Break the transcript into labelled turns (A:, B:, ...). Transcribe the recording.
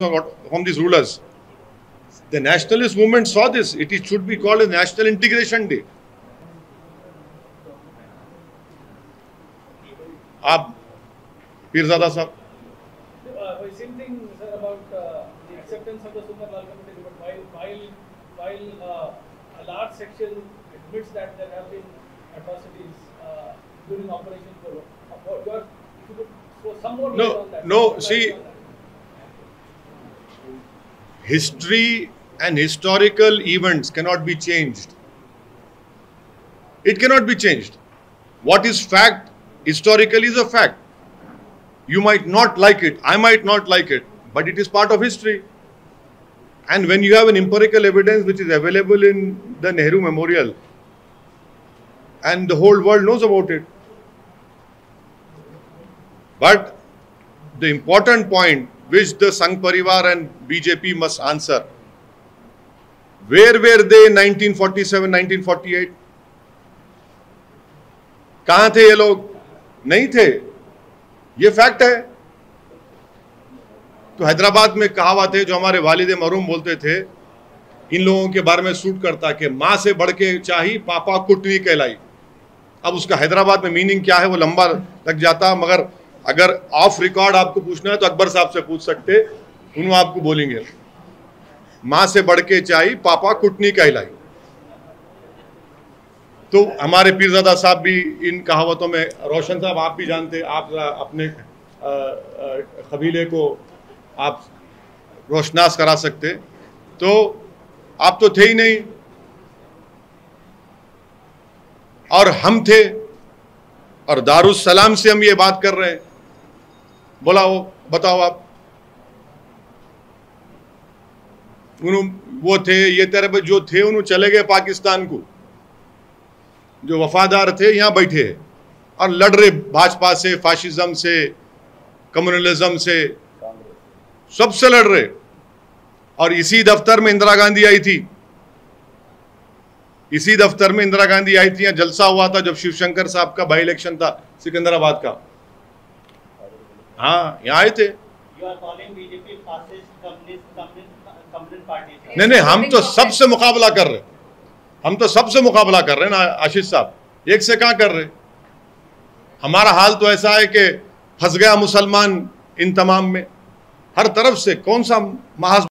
A: From these rulers the national so this should be called national integration day آپ پیرزاد صاحب
B: نو نو شی
A: history and historical events cannot be changed. It cannot be changed. What is fact historically is a fact. You might not like it, I might not like it, but it is part of history. And when you have an empirical evidence which is available in the Nehru Memorial, and the whole world knows about it. But the important point which the Sangh Parivar and BJP must answer. Where were they in 1947, 1948? کہاں تھے یہ لوگ نہیں تھے یہ fact ہے تو حیدرآباد میں کہاوا تھے جو ہمارے والد مرحوم بولتے تھے ان لوگوں کے بارے میں سوٹ کرتا کہ ماں سے بڑھ کے چاہی پاپا کٹوی کہلائی اب اس کا حیدرآباد میں میننگ کیا ہے وہ لمبا لگ جاتا مگر اگر آف ریکارڈ آپ کو پوچھنا ہے تو اکبر صاحب سے پوچھ سکتے، انہوں آپ کو بولیں گے۔ ماں سے بڑھ کے چاہی، پاپا کٹنی کا ہلائی تو ہمارے پیرزادہ صاحب بھی ان کہاوتوں میں، روشن صاحب آپ بھی جانتے، آپ اپنے قبیلے کو آپ روشناس کرا سکتے۔ تو آپ تو تھے ہی نہیں۔ اور ہم تھے۔ اور دارالسلام سے ہم یہ بات کر رہے ہیں۔ بلاؤ بتاؤ آپ۔ انہوں، وہ تھے، یہ طرح جو تھے، انہوں چلے گئے پاکستان کو۔ جو وفادار تھے، یہاں بیٹھے۔ اور لڑ رہے بھاجپا سے، فاشزم سے کمیونلزم سے۔ سب سے لڑ رہے۔ اور اسی دفتر میں اندرا گاندھی آئی تھی۔ اسی دفتر میں اندرا گاندھی آئی تھی۔ یہاں جلسہ ہوا تھا جب شیو شنکر صاحب کا بائی الیکشن تھا سکندر آباد کا۔ ہاں یہاں آئے تھے۔
C: نہیں نہیں
A: ہم تو سب سے مقابلہ کر رہے ہم تو سب سے مقابلہ کر رہے ہیں نا آشیش صاحب۔ ایک سے کہاں کر رہے ہمارا حال تو ایسا ہے کہ پھنس گیا مسلمان ان تمام میں۔ ہر طرف سے کون سا محاذ